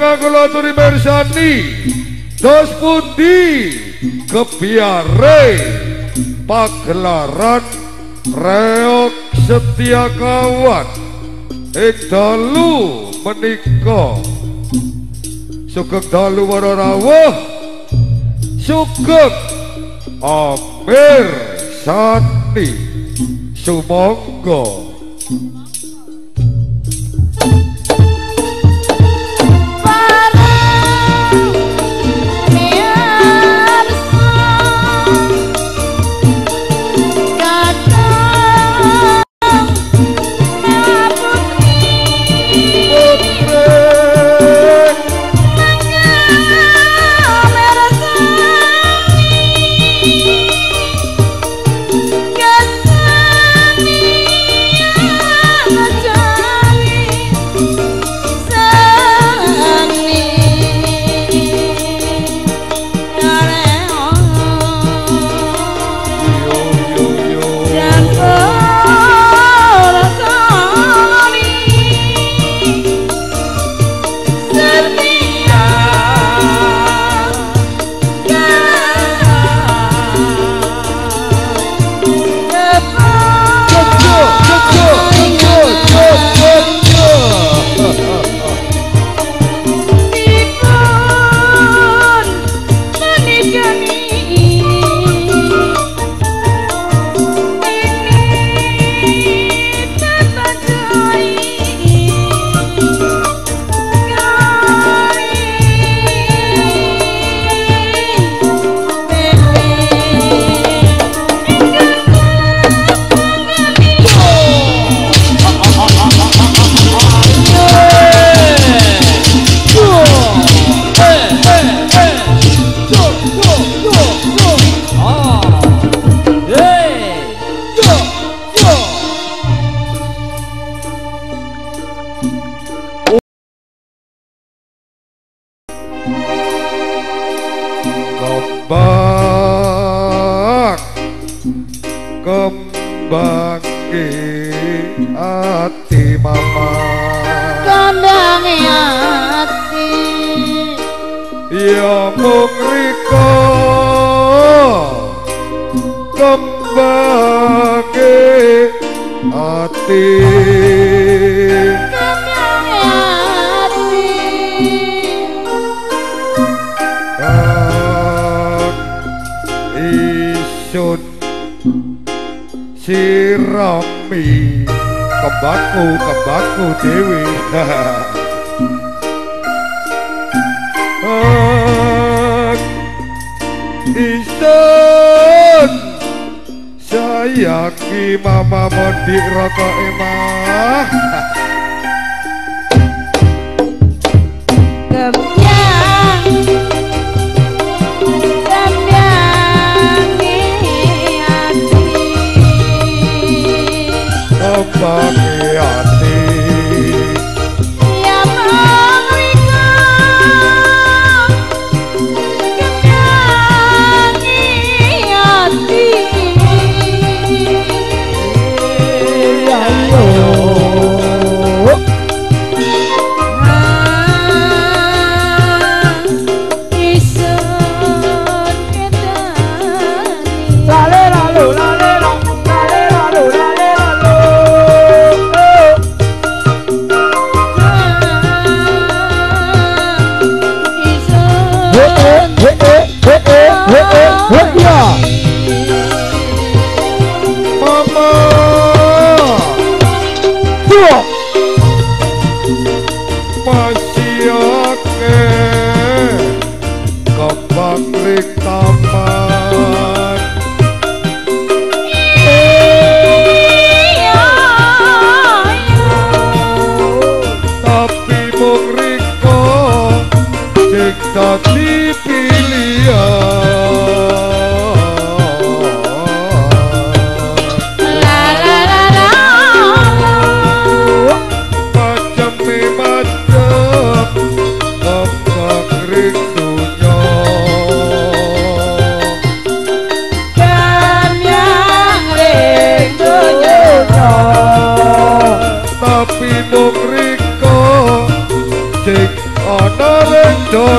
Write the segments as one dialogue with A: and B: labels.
A: jenengan kula aturi mersani. Dos pundi? Kepiare pagelaran reok setia kawan. Ing dalu menika. Sugeng dalu para rawuh. Sugeng amir sati sumangga.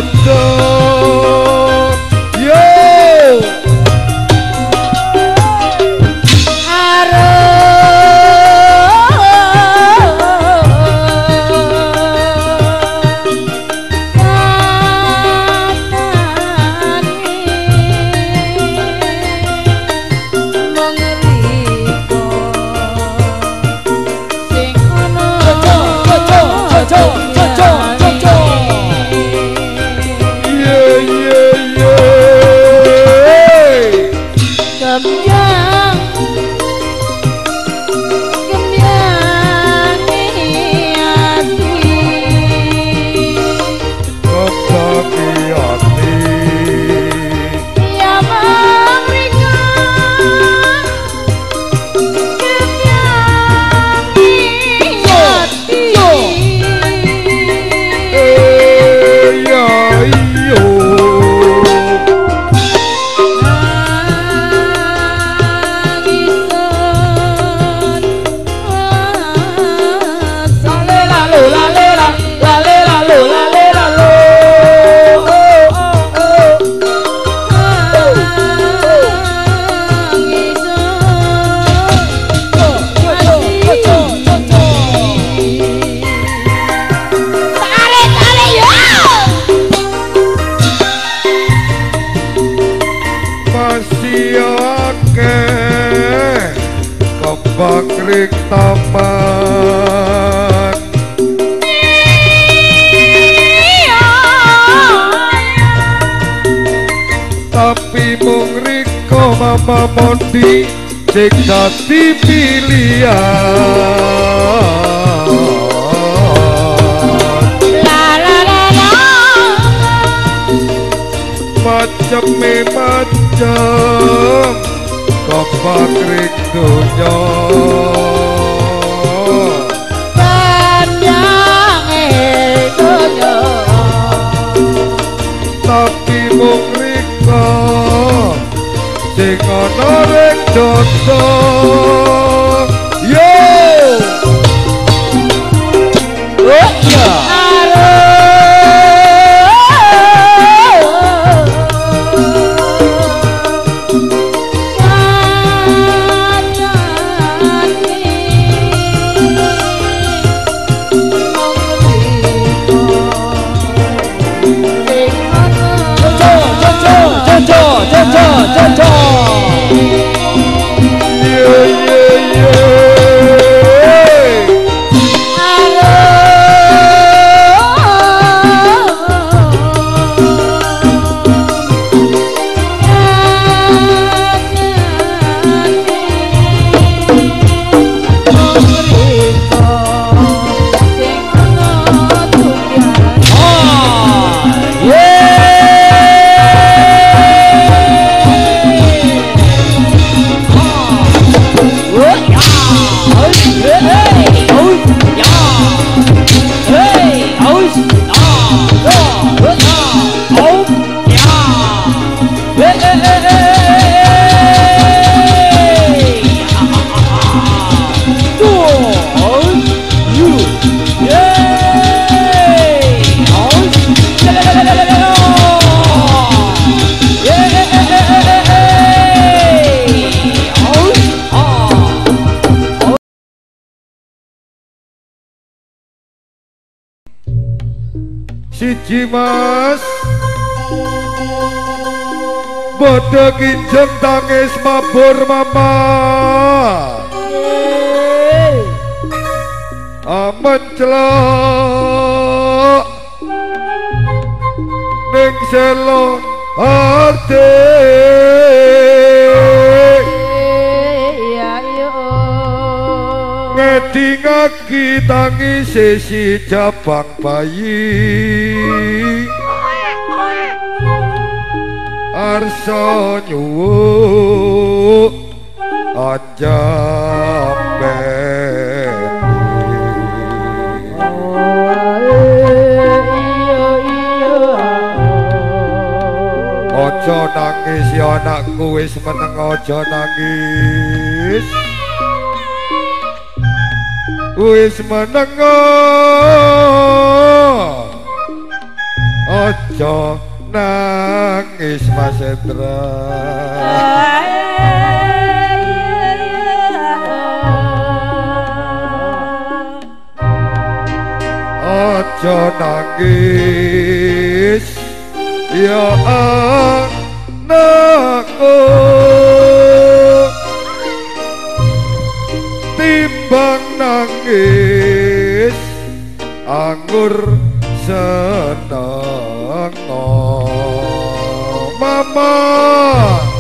A: Abdul bakrik taman tapi mung riko mama mondi sing dadi pilihan. Macem me macem kebakrik dunya tapi mung riko sing ana rek dosa. Yo! Yo kinjem tangis mabur mama. Aman celok Ning selo hati Ngedingaki tangis si jabang bayi Arso nyuwuk anjambe Ojo nangis ya anakku wis meneng ojo nangis. Wis meneng Ojo nangis Mas Endra Ojo nangis Ya anakku. Timbang nangis Anggur seneng Mama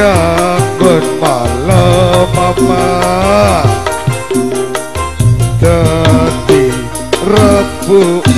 A: Ben malam mama Dadi rebuan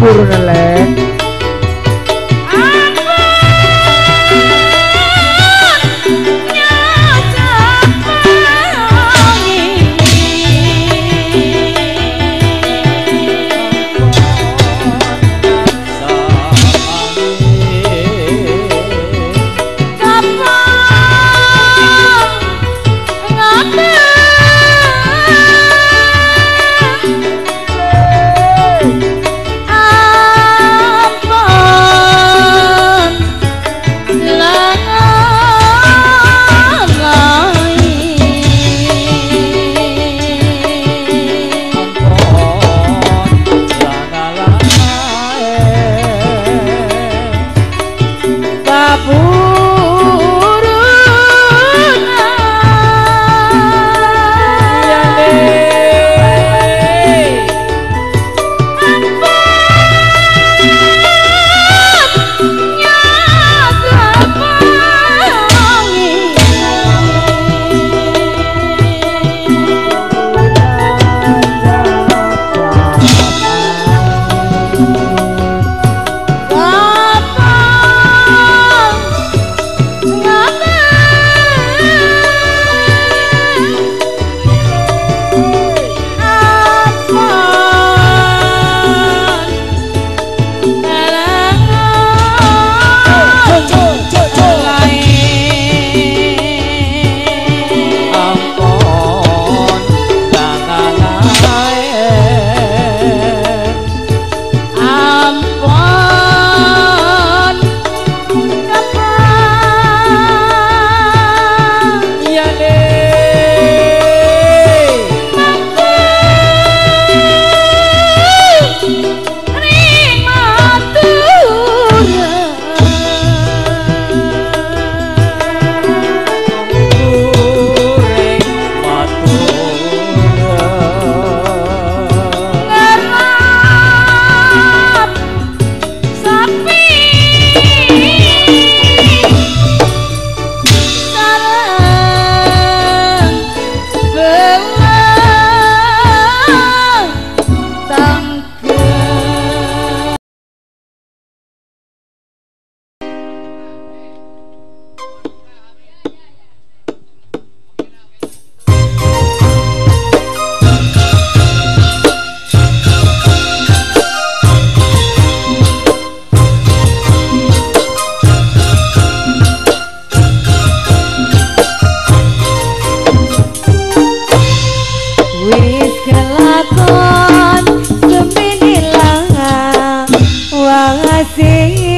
A: Jarak kasih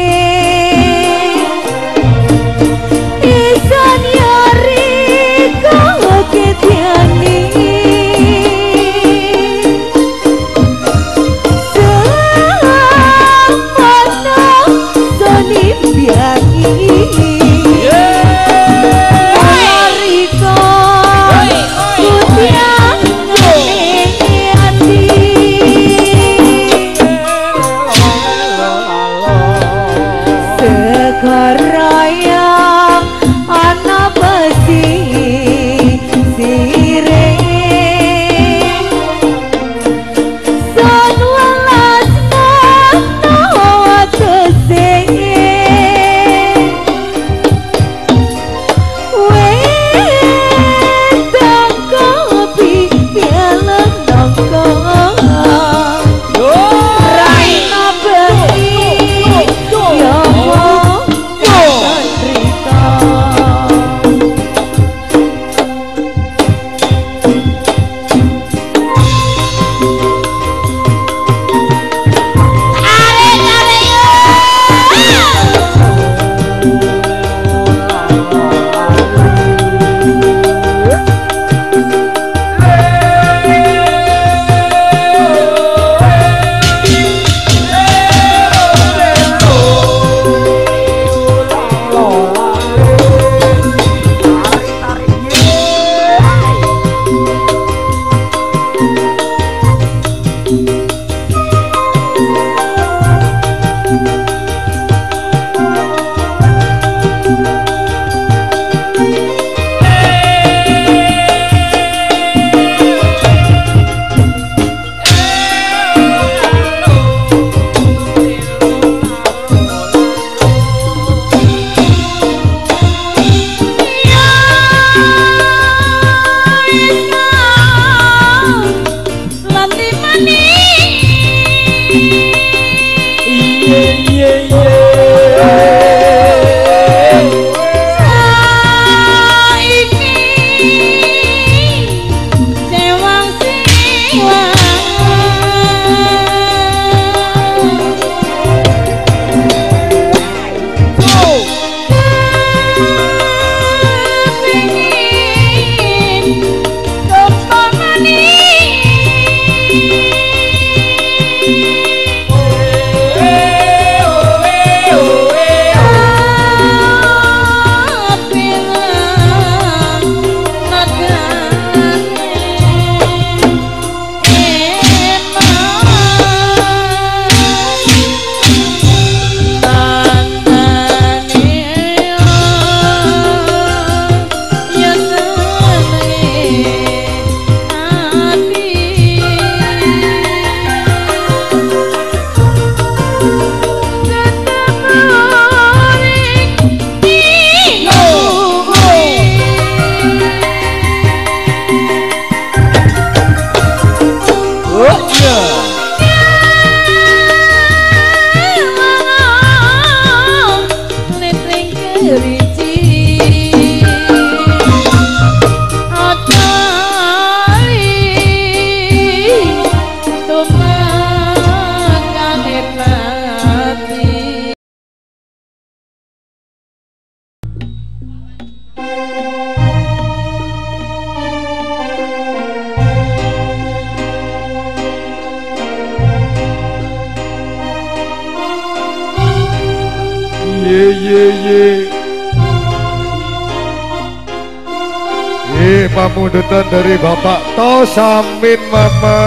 A: dari Bapak Tosamin Mama.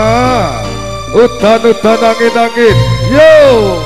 A: Udan-udan angin-angin. Yo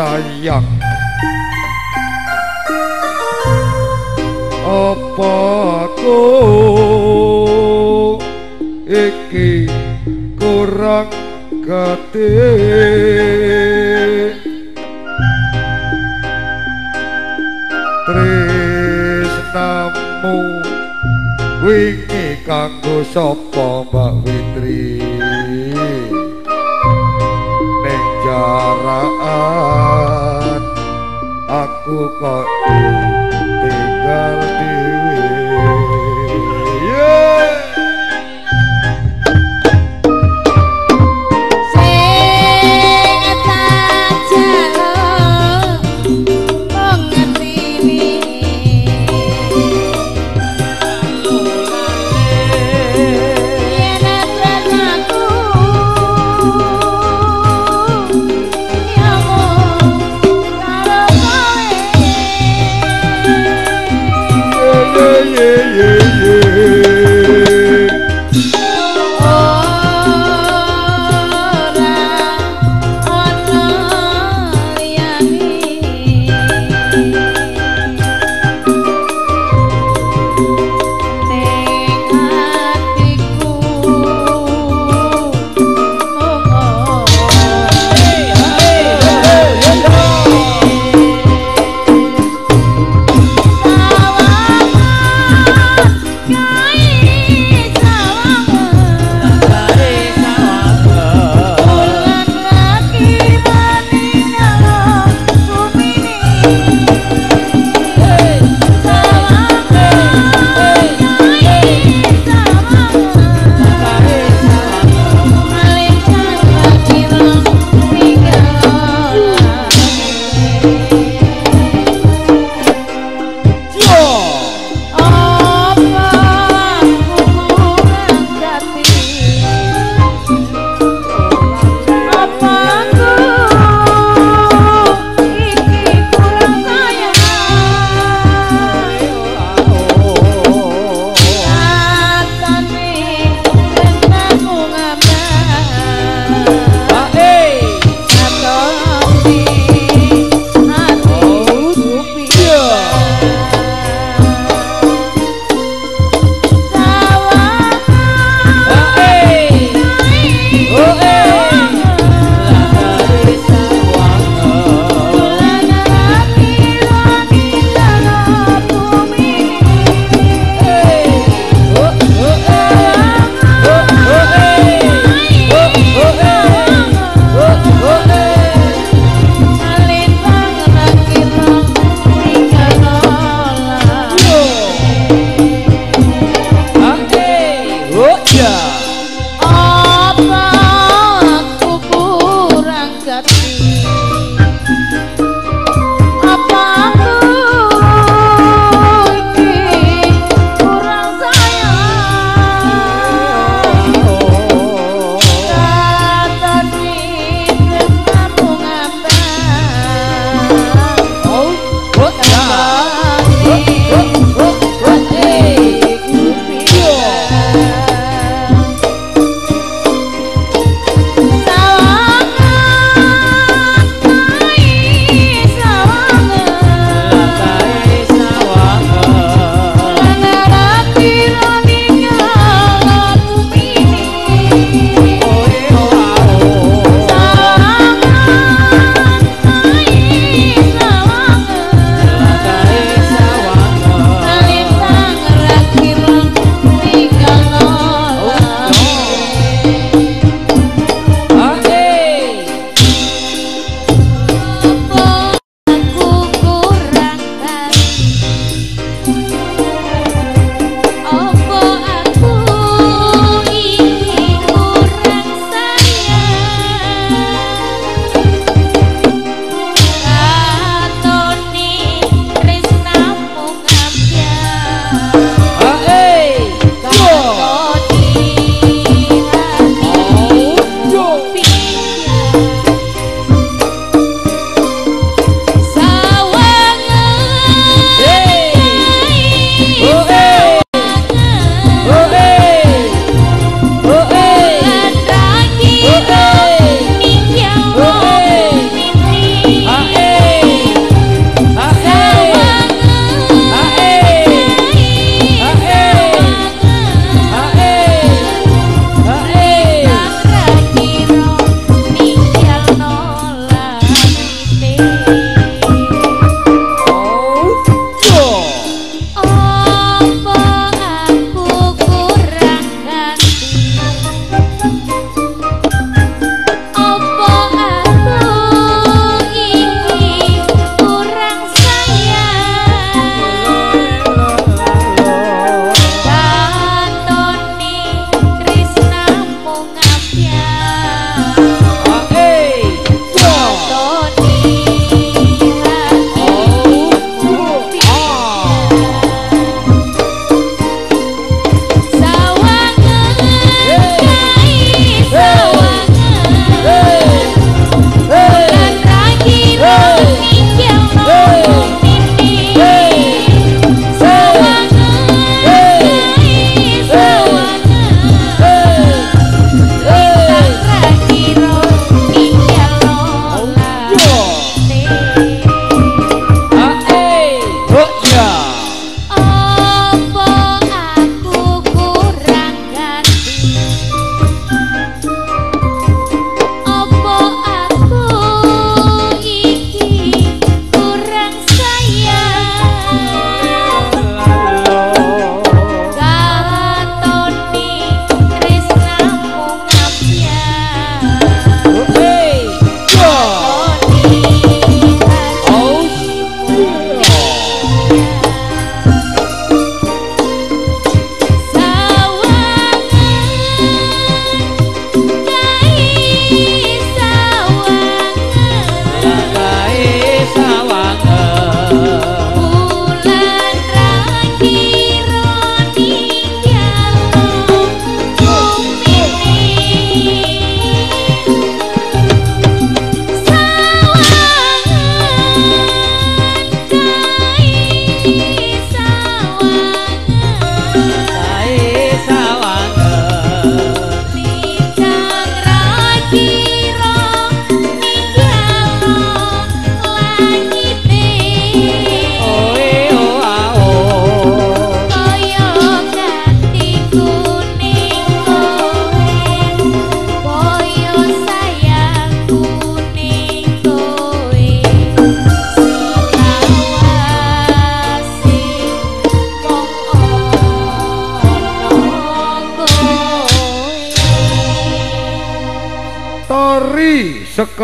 B: sayang apa aku iki kurang gede tresnamu wingi kanggo sapa mbak witri Jarak. 我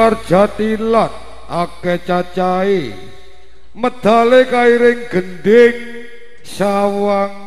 B: sekar jatilan ake cacahe medale kairing gending sawangen